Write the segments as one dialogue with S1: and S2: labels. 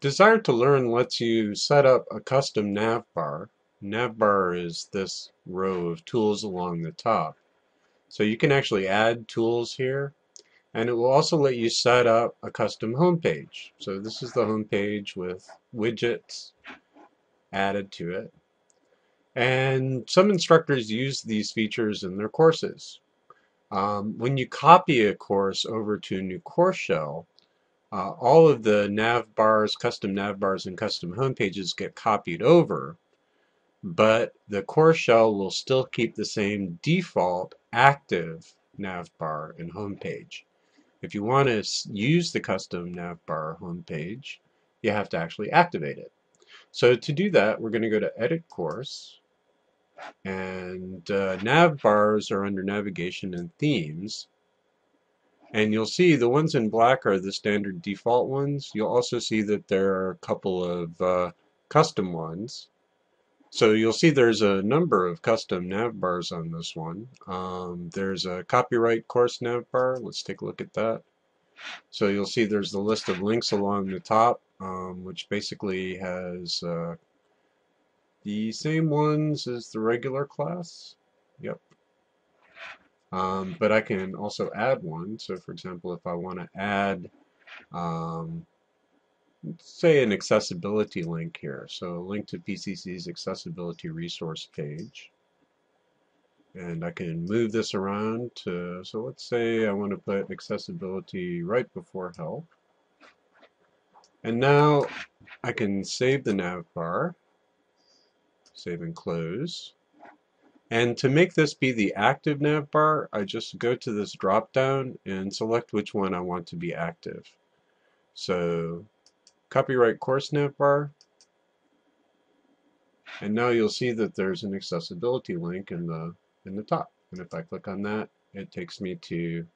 S1: Desire2Learn lets you set up a custom navbar. Navbar is this row of tools along the top. So you can actually add tools here and it will also let you set up a custom home page. So this is the home page with widgets added to it. And some instructors use these features in their courses. Um, when you copy a course over to a new course shell, uh, all of the nav bars, custom nav bars, and custom home pages get copied over, but the course shell will still keep the same default active nav bar and home page. If you want to use the custom nav bar home page, you have to actually activate it. So to do that, we're going to go to Edit Course, and uh, nav bars are under Navigation and Themes, and you'll see the ones in black are the standard default ones. You'll also see that there are a couple of uh, custom ones. So you'll see there's a number of custom nav bars on this one. Um, there's a copyright course nav bar. Let's take a look at that. So you'll see there's the list of links along the top, um, which basically has uh, the same ones as the regular class. Yep. Um, but I can also add one. So for example, if I want to add, um, say an accessibility link here. So a link to PCC's accessibility resource page. And I can move this around to, so let's say I want to put accessibility right before help. And now I can save the nav bar, save and close. And to make this be the active nav bar, I just go to this drop down and select which one I want to be active. So copyright course nav bar. And now you'll see that there's an accessibility link in the in the top. And if I click on that, it takes me to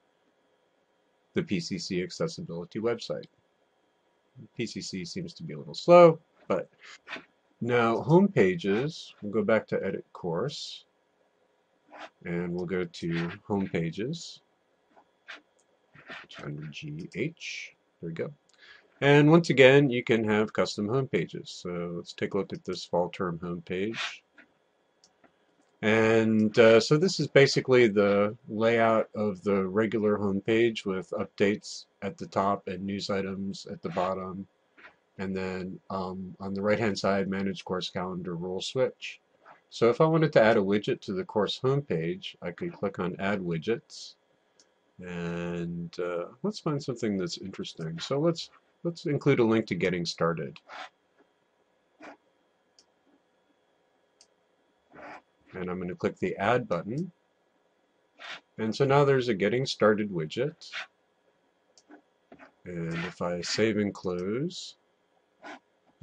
S1: the PCC accessibility website. PCC seems to be a little slow, but now home pages, we'll go back to edit course and we'll go to home pages under GH. There we go. And once again, you can have custom home pages. So let's take a look at this fall term home page. And uh, so this is basically the layout of the regular home page with updates at the top and news items at the bottom. And then um, on the right hand side, manage course calendar role switch. So if I wanted to add a widget to the course homepage, I could click on Add Widgets. And uh, let's find something that's interesting. So let's let's include a link to getting started. And I'm going to click the Add button. And so now there's a Getting Started widget. And if I save and close,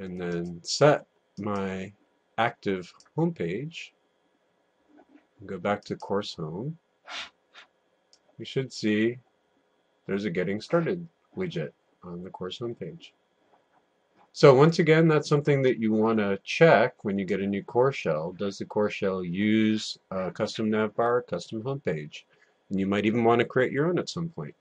S1: and then set my active homepage, go back to course home, you should see there's a getting started widget on the course homepage. So once again, that's something that you want to check when you get a new course shell. Does the course shell use a custom navbar, custom homepage? And you might even want to create your own at some point.